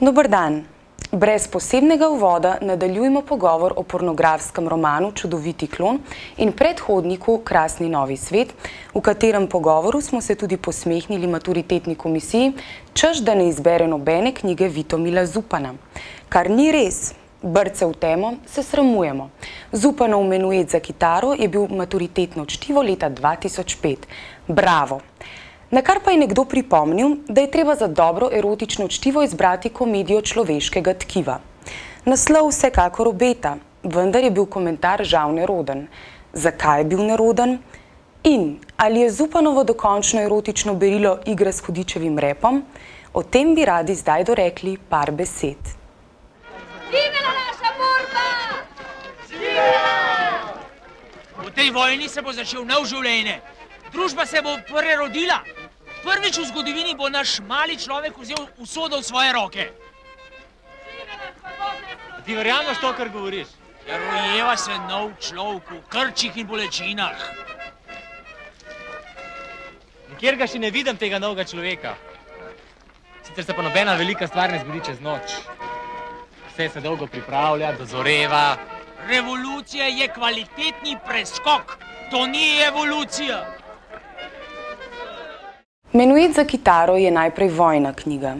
Dobar dan. Brez posebnega uvoda nadaljujemo pogovor o pornografskem romanu Čudoviti klon in predhodniku Krasni novi svet, v katerem pogovoru smo se tudi posmehnili maturitetni komisiji, čež da ne izbere nobene knjige Vitomila Zupana. Kar ni res, brce v temo, se sramujemo. Zupanov menuet za kitaro je bil maturitetno čtivo leta 2005. Bravo! Na kar pa je nekdo pripomnil, da je treba za dobro erotično čtivo izbrati komedijo človeškega tkiva. Naslov vsekakor obeta, vendar je bil komentar žal neroden. Zakaj je bil neroden? In ali je Zupanovo dokončno erotično berilo igra s hudičevim repom? O tem bi radi zdaj dorekli par besed. Živela naša borba! Živela! V tej vojni se bo začel nov življenje. Družba se bo prerodila. Prvič v zgodovini bo naš mali človek vzel usodo v svoje roke. Ti verjameš to, kar govoriš? Ja, rojeva se nov človek v krčih in bolečinah. Nikjer ga še ne vidim tega novega človeka. Sicer se pa nobena velika stvar ne zgodi čez noč. Vse se dolgo pripravlja, dozoreva. Revolucija je kvalitetni preskok. To ni evolucija. Menuet za kitaro je najprej vojna knjiga.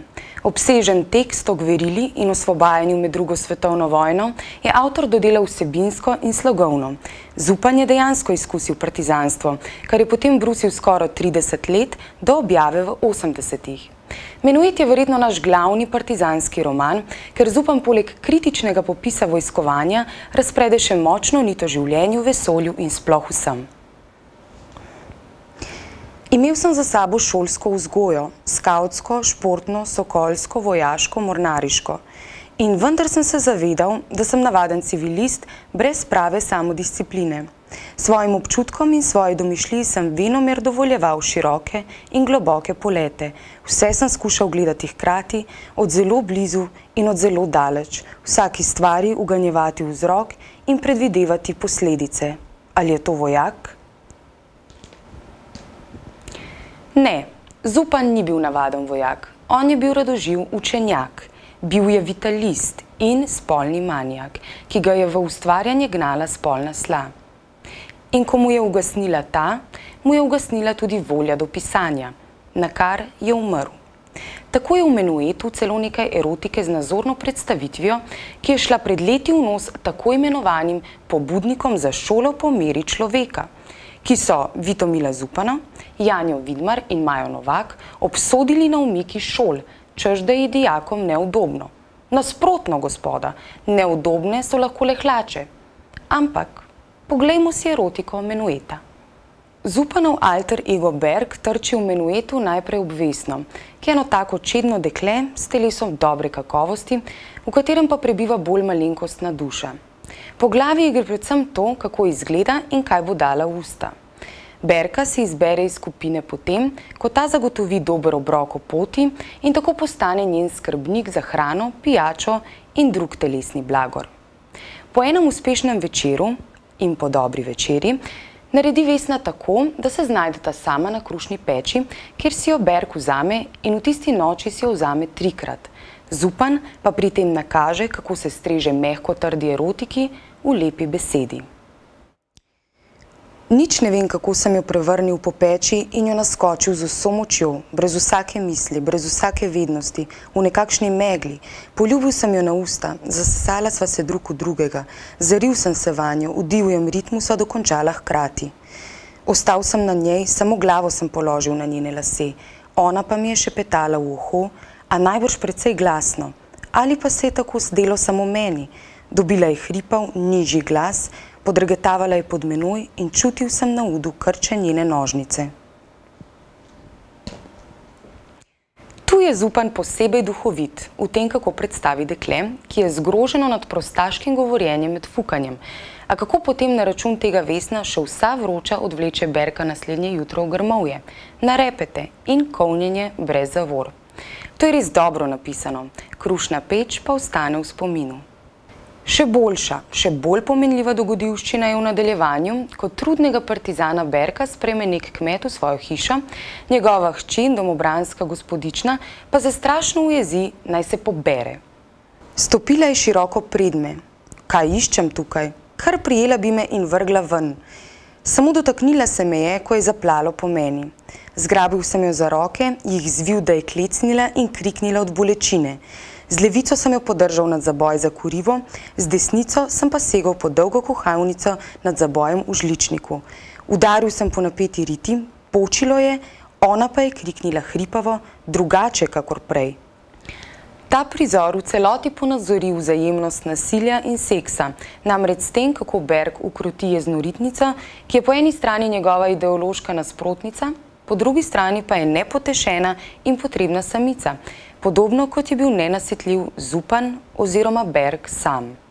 Obsežen tekst o gverili in osvobajanju med drugo svetovno vojno je avtor dodelal vsebinsko in slogovno. Zupan je dejansko izkusil partizanstvo, kar je potem brusil skoro 30 let do objave v 80-ih. Menuet je verjetno naš glavni partizanski roman, ker Zupan poleg kritičnega popisa vojskovanja razprede še močno nito življenju, vesolju in sploh vsem. Imel sem za sabo šolsko vzgojo, skautsko, športno, sokolsko, vojaško, mornariško. In vendar sem se zavedal, da sem navaden civilist brez prave samodiscipline. Svojim občutkom in svoji domišljiji sem venomer dovoljeval široke in globoke polete. Vse sem skušal gledati hkrati, od zelo blizu in od zelo daleč, vsaki stvari uganjevati vzrok in predvidevati posledice. Ali je to vojak? Ne, Zupan ni bil navaden vojak. On je bil radoživ učenjak. Bil je vitalist in spolni manjak, ki ga je v ustvarjanje gnala spolna sla. In ko mu je ugasnila ta, mu je ugasnila tudi volja do pisanja, na kar je umrl. Tako je v menuetu celo nekaj erotike z nazorno predstavitvijo, ki je šla pred leti v nos tako imenovanim pobudnikom za šolo po meri človeka – ki so Vitomila Zupana, Janjo Vidmar in Majo Novak obsodili na umiki šol, čež da je dijakom neudobno. Nasprotno, gospoda, neudobne so lahko le hlače. Ampak, poglejmo si erotiko menueta. Zupanov alter ego Berg trči v menuetu najprej obvesno, ki je eno tako čedno dekle s telesom dobre kakovosti, v katerem pa prebiva bolj malenkostna duša. Po glavi gre predvsem to, kako izgleda in kaj bo dala v usta. Berka si izbere iz skupine potem, ko ta zagotovi dober obrok o poti in tako postane njen skrbnik za hrano, pijačo in drug telesni blagor. Po enem uspešnem večeru in po dobri večeri naredi Vesna tako, da se znajdeta sama na krušni peči, kjer si jo Berk vzame in v tisti noči si jo vzame trikrat – Zupan pa pri tem nakaže, kako se streže mehko trdi erotiki v lepi besedi. Nič ne vem, kako sem jo prevrnil po peči in jo naskočil z vso močjo, brez vsake misli, brez vsake vednosti, v nekakšni megli. Poljubil sem jo na usta, zasesala sva se drug v drugega, zaril sem se vanjo, v divjem ritmu sva dokončala hkrati. Ostal sem na njej, samo glavo sem položil na njene lase, ona pa mi je šepetala v uho, a najbrž precej glasno. Ali pa se je tako zdelo samo meni. Dobila je hripav, nižji glas, podrgetavala je pod menoj in čutil sem na udu krče njene nožnice. Tu je Zupan posebej duhovit v tem, kako predstavi dekle, ki je zgroženo nad prostaškim govorjenjem med fukanjem. A kako potem na račun tega vesna še vsa vroča odvleče Berka naslednje jutro v grmovje, na repete in kovnjenje brez zavor. To je res dobro napisano, krušna peč pa ostane v spominu. Še boljša, še bolj pomenljiva dogodivščina je v nadaljevanju, ko trudnega partizana Berka spreme nek kmet v svojo hišo, njegova hči in domobranska gospodična pa se strašno ujezi, naj se pobere. Stopila je široko pred me. Kaj iščem tukaj? Kar prijela bi me in vrgla ven. Samo dotaknila se me je, ko je zaplalo po meni. Zgrabil sem jo za roke, jih zvil, da je klecnila in kriknila od bolečine. Z levico sem jo podržal nad zaboj za kurivo, z desnico sem pa segal po dolgo kuhalnico nad zabojem v žličniku. Udaril sem po napeti riti, počilo je, ona pa je kriknila hripavo, drugače kakor prej. Ta prizor v celoti ponazori vzajemnost nasilja in seksa, namreč s tem, kako Berg ukroti jeznoritnico, ki je po eni strani njegova ideološka nasprotnica, po drugi strani pa je nepotešena in potrebna samica, podobno kot je bil nenasetljiv Zupan oziroma Berg sam.